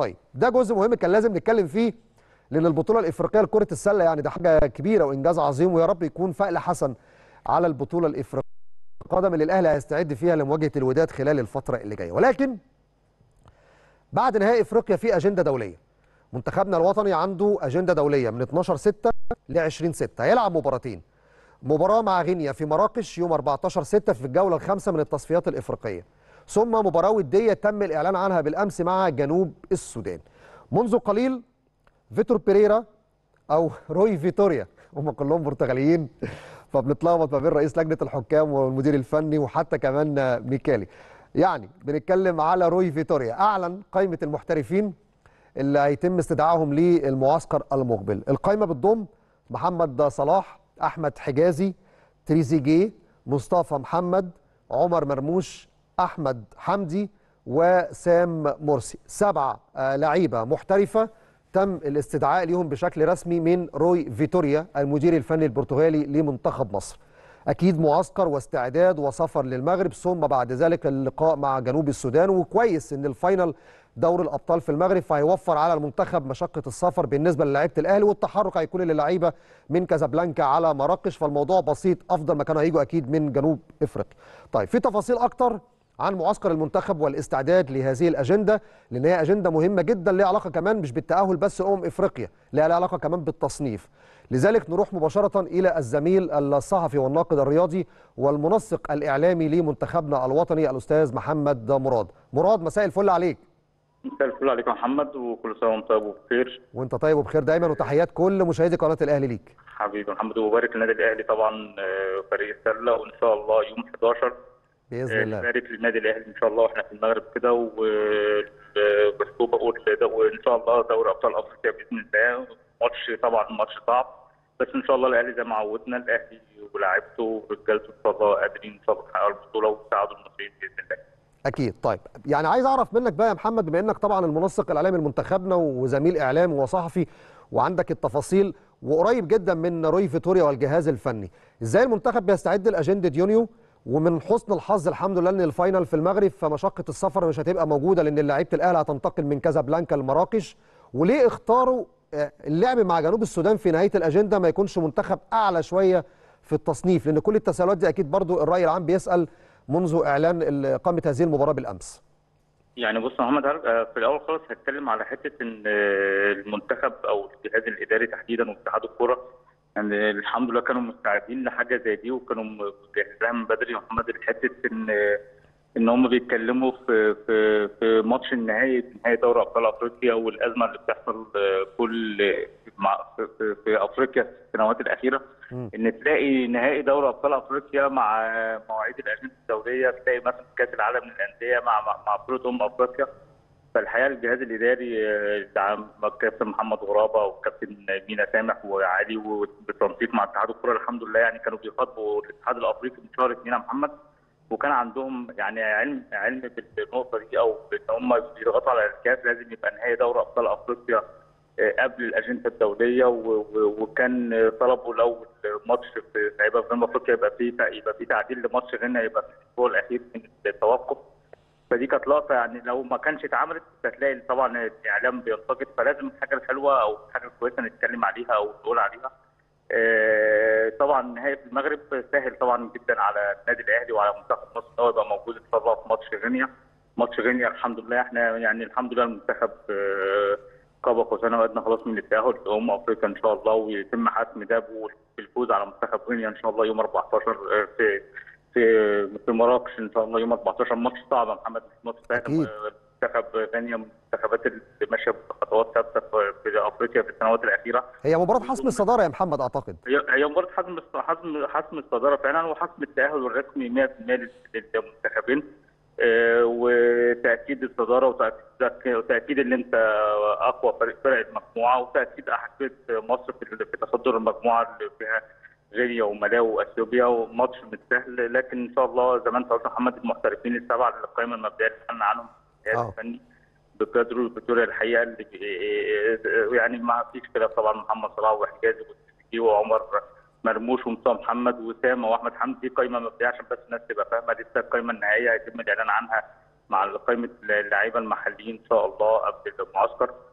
طيب ده جزء مهم كان لازم نتكلم فيه لأن البطولة الإفريقية لكرة السلة يعني ده حاجة كبيرة وإنجاز عظيم ويا رب يكون فأل حسن على البطولة الإفريقية. القادم اللي الأهلي هيستعد فيها لمواجهة الوداد خلال الفترة اللي جاية. ولكن بعد نهائي إفريقيا في أجندة دولية. منتخبنا الوطني عنده أجندة دولية من 12 6 ل 20 6 هيلعب مباراتين. مباراة مع غينيا في مراكش يوم 14 6 في الجولة الخامسة من التصفيات الإفريقية. ثم مباراة ودية تم الإعلان عنها بالأمس مع جنوب السودان. منذ قليل فيتور بيريرا أو روي فيتوريا هم كلهم برتغاليين فبنتلخبط ما بين رئيس لجنة الحكام والمدير الفني وحتى كمان ميكالي. يعني بنتكلم على روي فيتوريا أعلن قائمة المحترفين اللي هيتم استدعائهم للمعسكر المقبل. القائمة بتضم محمد صلاح أحمد حجازي تريزيجيه مصطفى محمد عمر مرموش أحمد حمدي وسام مرسي. سبع آه لعيبة محترفة تم الاستدعاء ليهم بشكل رسمي من روي فيتوريا المدير الفني البرتغالي لمنتخب مصر. أكيد معسكر واستعداد وسفر للمغرب ثم بعد ذلك اللقاء مع جنوب السودان. وكويس إن الفاينل دور الأبطال في المغرب فهيوفر على المنتخب مشقة السفر بالنسبة للاعيبه الأهلي والتحرك هيكون للعيبة من كازابلانكا على مراكش. فالموضوع بسيط أفضل ما كانوا هيجوا أكيد من جنوب إفريقيا. طيب في تفاصيل أكتر عن معسكر المنتخب والاستعداد لهذه الأجندة لأن هي أجندة مهمة جدا ليها علاقة كمان مش بالتأهل بس أمم إفريقيا لها علاقة كمان بالتصنيف. لذلك نروح مباشرة إلى الزميل الصحفي والناقد الرياضي والمنسق الإعلامي لمنتخبنا الوطني الأستاذ محمد مراد. مراد مساء الفل عليك. مساء الفل عليك يا محمد وكل سنة وأنت طيب وبخير. وأنت طيب وبخير دايما وتحيات كل مشاهدي قناة الأهلي ليك. حبيبي محمد وبارك للنادي الأهلي طبعا فريق السلة وإن شاء الله يوم 11 بإذن الله. نبارك للنادي الأهلي إن شاء الله وإحنا في المغرب كده وبالصوبه وإن شاء الله دوري أبطال أفريقيا بإذن الله. ماتش طبعا ماتش صعب بس إن شاء الله الأهلي زي ما عودنا الأهلي ولاعيبته ورجالته إن شاء الله قادرين إن شاء الله يحققوا البطولة ويساعدوا المصريين بإذن الله. أكيد. طيب يعني عايز أعرف منك بقى يا محمد بما إنك طبعا المنسق الإعلامي لمنتخبنا وزميل إعلامي وصحفي وعندك التفاصيل وقريب جدا من روي فيتوريا والجهاز الفني إزاي المنتخب بيستعد لأجندة يونيو؟ ومن حسن الحظ الحمد لله إن ال final في المغرب فمشقة السفر مش هتبقى موجودة لأن لعيبة الأهلي هتنتقل من كازابلانكا لمراكش. وليه اختاروا اللعب مع جنوب السودان في نهاية الأجندة ما يكونش منتخب أعلى شوية في التصنيف؟ لأن كل التساؤلات دي أكيد برضو الرأي العام بيسأل منذ إعلان إقامة هذه المباراة بالأمس. يعني بص محمد في الأول خالص هتكلم على حتة إن المنتخب أو الجهاز الإداري تحديدا واتحاد الكورة يعني الحمد لله كانوا مستعدين لحاجة زي دي وكانوا مجهزينها من بدري. محمد حتة ان إن هم بيتكلموا في في في ماتش النهائي نهائي دوري أبطال أفريقيا والأزمة اللي بتحصل كل في, في, في أفريقيا في السنوات الأخيرة. م. إن تلاقي نهائي دوري أبطال أفريقيا مع مواعيد الاجنده الدوليه تلاقي مثلا كأس العالم للأندية مع مع, مع بطولة ام أفريقيا. فالحقيقة الجهاز الإداري دعم الكابتن محمد غرابة والكابتن مينا سامح وعلي وبالتنسيق مع اتحاد الكرة الحمد لله يعني كانوا بيخاطبوا الاتحاد الأفريقي من شهر اثنين محمد. وكان عندهم يعني علم علم بالنقطة دي أو ان هم بيضغطوا على الكاس لازم يبقى نهائي دوري أبطال أفريقيا قبل الأجندة الدولية. وكان طلبوا لو الماتش في هيبقى في أفريقيا يبقى في يبقى في تعديل لماتش غينيا يبقى في الأسبوع الأخير من التوقف. فدي كانت لقطة يعني لو ما كانش اتعملت هتلاقي طبعا الإعلام بينتقد فلازم الحاجة الحلوه أو الحاجة الكويسه نتكلم عليها أو نقول عليها. طبعا النهائي في المغرب سهل طبعا جدا على النادي الأهلي وعلى منتخب مصر إن هو يبقى موجود ان شاء الله في ماتش غينيا. ماتش غينيا الحمد لله إحنا يعني الحمد لله المنتخب قاب قوسين وأدنى خلاص من التأهل لامم أفريقيا إن شاء الله ويتم حسم ده بالفوز على منتخب غينيا إن شاء الله يوم 14 في في في مراكش إن شاء الله يوم 14 ماتش صعب يا محمد ماتش سهل. منتخب غينيا من المنتخبات اللي ماشية بخطوات ثابتة في أفريقيا في السنوات الأخيرة. هي مباراة حسم الصدارة يا محمد أعتقد. هي مباراة حسم حسم حسم الصدارة فعلا وحسم التأهل الرسمي 100% للمنتخبين. آه وتأكيد الصدارة وتاكيد, إن أنت أقوى فريق فرق المجموعة وتأكيد احقيه مصر في تصدر المجموعة اللي فيها غينيا وملاوي وإثيوبيا وماتش مش سهل لكن إن شاء الله زي ما أنت قلت محمد المحترفين السبعة اللي القائمه المبدئية اللي اتكلمنا عنهم الجهاز الفني بقدر فيتوريا الحقيقة اللي يعني ما فيش خلاف طبعا محمد صلاح وحجازي وتريزيجيه وعمر مرموش ومصطفى محمد وسام وأحمد حمدي قائمه مبدئية عشان بس الناس تبقى فاهمة لسه القائمه النهائية هيتم الإعلان عنها مع قائمه اللعيبة المحليين إن شاء الله قبل المعسكر. آه، آه،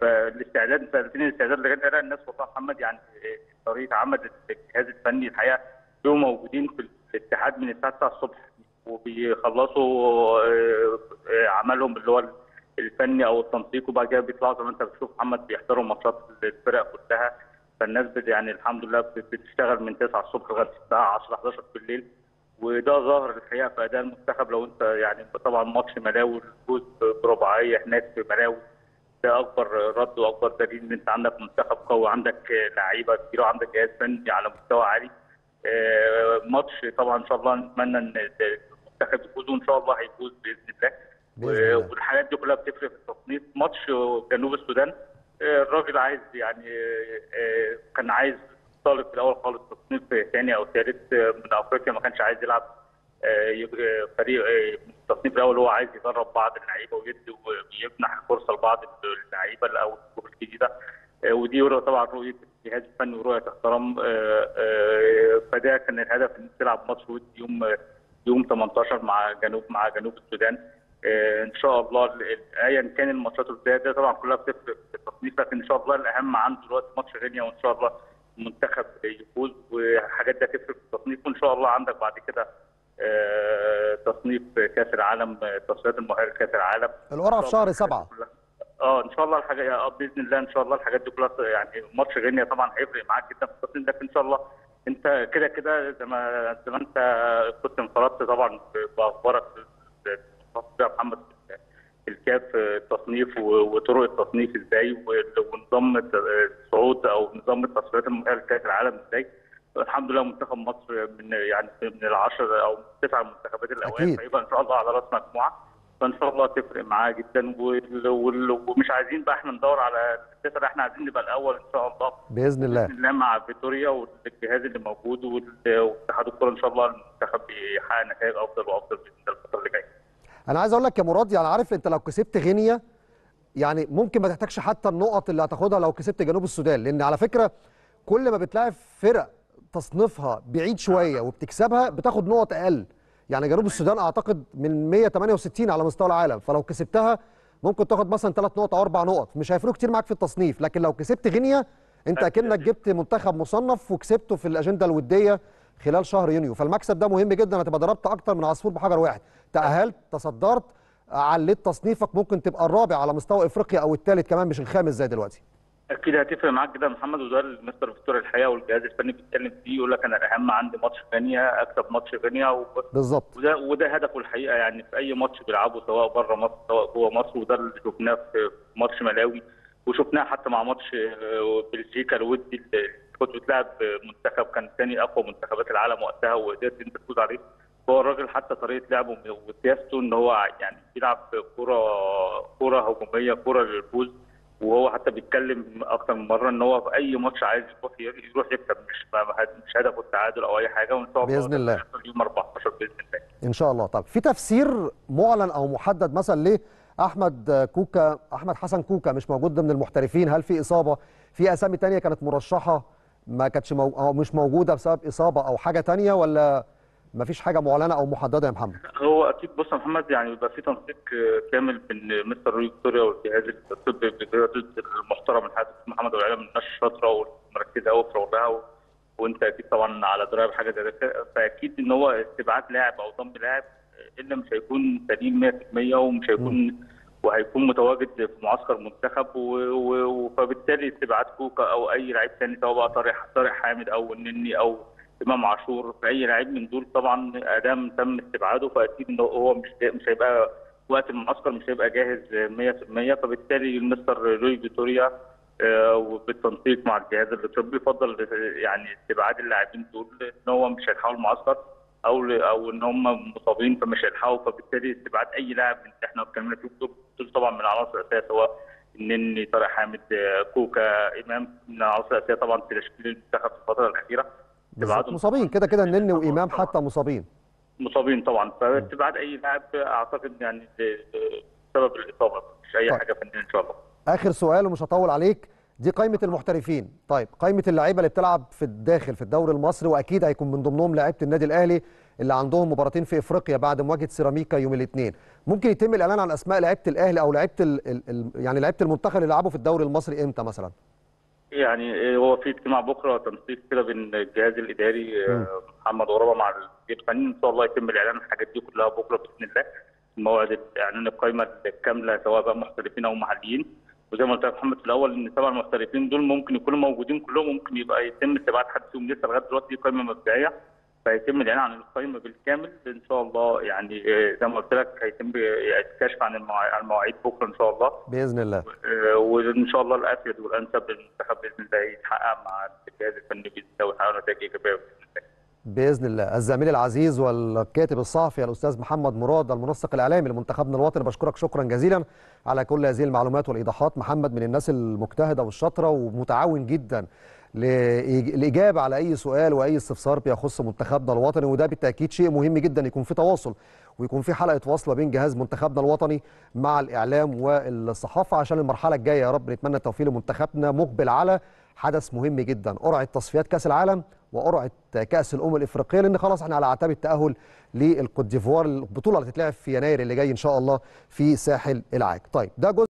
فالاستعداد سالتني الاستعداد لغاية الآن الناس والله محمد يعني آه، طريقة عمل الجهاز الفني الحقيقة بيبقوا موجودين في الاتحاد من الساعة 9 الصبح وبيخلصوا آه، آه، عملهم اللي هو الفني أو التنسيق وبعد كده بيطلعوا زي ما أنت بتشوف محمد بيحضروا ماتشات الفرق كلها. فالناس يعني الحمد لله بت- بتشتغل من 9 الصبح لغاية الساعة 10 11 بالليل. وده ظاهر الحقيقة في أداء المنتخب. لو أنت يعني طبعا ماتش ملاوي الفوز برباعية هناك في ملاوي ده أكبر رد وأكبر دليل إن أنت عندك منتخب قوي عندك لعيبة كتير وعندك جهاز فني على مستوى عالي. آه، ماتش طبعا إن شاء الله نتمنى إن المنتخب يفوز وإن شاء الله هيفوز بإذن الله. و- والحاجات دي كلها بتفرق في التصنيف. ماتش جنوب السودان آه، الراجل عايز يعني آه، آه، كان عايز طالب في الأول خالص تصنيف ثاني أو ثالث آه، من أفريقيا ما كانش عايز يلعب آه، فريق آه، التصنيف الأول هو عايز يدرب بعض اللعيبة ويدي ويمنح فرصه لبعض اللعيبة أو الجروب الجديده آه، ودي طبعا رؤية الجهاز الفني ورؤية احترام آه، آه، فده كان الهدف إن تلعب ماتش ودي يوم يوم 18 مع جنوب مع جنوب السودان. آه، إن شاء الله ال- ال- ايا كان الماتشات الجايه ده طبعا كلها بتفرق في التصنيف لكن إن شاء الله الأهم عنده دلوقتي ماتش غينيا وإن شاء الله المنتخب يفوز وحاجات ده تفرق في التصنيف وإن شاء الله عندك بعد كده آه، تصنيف كأس العالم تصفيات المؤهله لكأس العالم. القرعه في شهر سبعة. آه إن شاء الله الحاجة آه بإذن الله إن شاء الله الحاجات دي كلها يعني ماتش غينيا طبعا هيفرق معاك جدا في التصنيف لكن إن شاء الله أنت كده كده زي ما زي ما أنت كنت انفردت طبعا بأخبارك يا محمد الكاف التصنيف و- وطرق التصنيف إزاي ونظام الصعود أو نظام التصفيات المؤهله لكاس العالم إزاي الحمد لله منتخب مصر من يعني من العشر أو تسع المنتخبات الأوائل. فيبقى إن شاء الله على رأس مجموعة فإن شاء الله تفرق معاه جدا ومش عايزين بقى إحنا ندور على التسعة إحنا عايزين نبقى الأول إن شاء الله بإذن الله بإذن الله مع فيتوريا والجهاز اللي موجود واتحاد الكرة إن شاء الله المنتخب يحقق نتائج أفضل وأفضل بإذن الله الفترة اللي جاية. أنا عايز أقول لك يا مراد يعني عارف انت لو كسبت غينيا يعني ممكن ما تحتاجش حتى النقط اللي هتاخدها لو كسبت جنوب السودان. لأن على فكرة كل ما بتلاعب فرق تصنيفها بعيد شوية وبتكسبها بتاخد نقط أقل. يعني جنوب السودان أعتقد من 168 على مستوى العالم. فلو كسبتها ممكن تاخد مثلا ثلاث نقط أو أربع نقط. مش هيفرقوا كتير معاك في التصنيف. لكن لو كسبت غينيا انت أكنك جبت منتخب مصنف وكسبته في الأجندة الودية خلال شهر يونيو. فالمكسب ده مهم جدا. هتبقى ضربت أكتر من عصفور بحجر واحد. تأهلت تصدرت عليت تصنيفك ممكن تبقى الرابع على مستوى إفريقيا أو الثالث كمان مش الخامس زي دلوقتي. أكيد هتفرق معاك جدا محمد وده المستر فيتوريا الحقيقة والجهاز الفني بيتكلم فيه يقول لك أنا الأهم عندي ماتش غينيا أكسب ماتش غينيا و... بالظبط وده وده هدفه الحقيقة يعني في أي ماتش بيلعبه سواء بره مصر سواء جوه مصر وده اللي شفناه في ماتش ملاوي وشفناه حتى مع ماتش آه، بلجيكا الودي اللي كنت بتلعب منتخب كان ثاني أقوى منتخبات العالم وقتها وقدرت أنت تفوز عليه. هو الراجل حتى طريقة لعبه وسياسته إن هو يعني بيلعب كره كره هجومية كره للفوز وهو حتى بيتكلم أكتر من مرة إن هو في أي ماتش عايز يروح يروح يكسب مش مش هدفه التعادل أو أي حاجة وإن شاء الله بإذن الله. يوم 14 بإذن الله. إن شاء الله. طب في تفسير معلن أو محدد مثلا ليه أحمد كوكا أحمد حسن كوكا مش موجود ضمن المحترفين؟ هل في إصابة؟ في أسامي تانية كانت مرشحة ما كانتش مو... أو مش موجودة بسبب إصابة أو حاجة تانية ولا ما فيش حاجة معلنة أو محددة يا محمد هو أكيد بص يا محمد يعني بيبقى في تنسيق كامل بين مستر روي فيكتوريا والجهاز الطبي بقياده المحترم الحارس محمد ابو من الناس الشاطره والمركزه قوي في شغلها. وأنت أكيد طبعا على دراية بحاجة زي كده فأكيد إن هو استبعاد لاعب أو ضم لاعب إلا مش هيكون سليم 100% ومش هيكون وهيكون متواجد في معسكر منتخب و... و... فبالتالي استبعاد كوكا أو أي لعيب ثاني سواء بقى طارق طارق حامد أو النني أو إمام عاشور في أي لعيب من دول طبعا ادام تم استبعاده فأكيد إن هو مش مش هيبقى وقت المعسكر مش هيبقى جاهز 100% فبالتالي المستر لوي فيتوريا آه، وبالتنسيق مع الجهاز الطبي يفضل يعني استبعاد اللاعبين دول إن هو مش هيلحقوا المعسكر أو أو إن هم مصابين فمش هيلحقوا. فبالتالي استبعاد أي لاعب من اللي إحنا اتكلمنا فيه دول طبعا من العناصر الأساسية سواء النني طارق حامد آه، كوكا إمام من العناصر الأساسية طبعا في تشكيل المنتخب في الفترة الأخيرة. بالظبط مصابين. كده كده النني طبعاً. وإمام حتى مصابين. مصابين طبعا. فاستبعاد أي لاعب أعتقد يعني بسبب الإصابة. مش أي طيب. حاجة فنية إن شاء الله. آخر سؤال ومش هطول عليك. دي قائمة المحترفين. طيب قائمة اللعيبة اللي بتلعب في الداخل في الدوري المصري وأكيد هيكون من ضمنهم لعيبة النادي الأهلي اللي عندهم مباراتين في إفريقيا بعد مواجهة سيراميكا يوم الاثنين. ممكن يتم الإعلان عن أسماء لعيبة الأهلي أو لعيبة يعني لعيبة المنتخب اللي لعبوا في الدوري المصري إمتى مثلا؟ يعني هو في اجتماع بكرة تنسيق كده بين الجهاز الإداري. آه، محمد غرابه مع المدير الفني. إن شاء الله يتم الإعلان عن الحاجات دي كلها بكرة بإذن الله. موعد إعلان القائمه الكاملة سواء بقى محترفين أو محليين. وزي ما قلت لك محمد في الأول إن سبع المحترفين دول ممكن يكونوا موجودين كلهم ممكن يبقى يتم استبعاد حد فيهم لسه لغاية دلوقتي قائمه مبدئية. فيتم الإعلان عن القائمه بالكامل إن شاء الله. يعني آه، زي ما قلت لك هيتم الكشف عن المواع- عن المواعيد بكرة إن شاء الله. بإذن الله. آه، وإن شاء الله الافيد والأنسب للمنتخب بإذن الله يتحقق مع الجهاز الفني باذن الله ويحققوا نتائج إيجابية بإذن الله. بإذن الله. الزميل العزيز والكاتب الصحفي الأستاذ محمد مراد المنسق الإعلامي لمنتخبنا الوطني بشكرك شكرا جزيلا على كل هذه المعلومات والإيضاحات. محمد من الناس المجتهدة والشاطرة ومتعاون جدا. للاجابه على أي سؤال وأي استفسار بيخص منتخبنا الوطني وده بالتأكيد شيء مهم جدا يكون في تواصل ويكون في حلقة واصله بين جهاز منتخبنا الوطني مع الإعلام والصحافة عشان المرحلة الجاية. يا رب نتمنى التوفيق لمنتخبنا مقبل على حدث مهم جدا. قرعة تصفيات كأس العالم وقرعة كأس الأمم الإفريقية لأن خلاص إحنا على اعتاب التأهل للكوت ديفوار البطولة اللي هتتلعب في يناير اللي جاي إن شاء الله في ساحل العاج. طيب ده جزء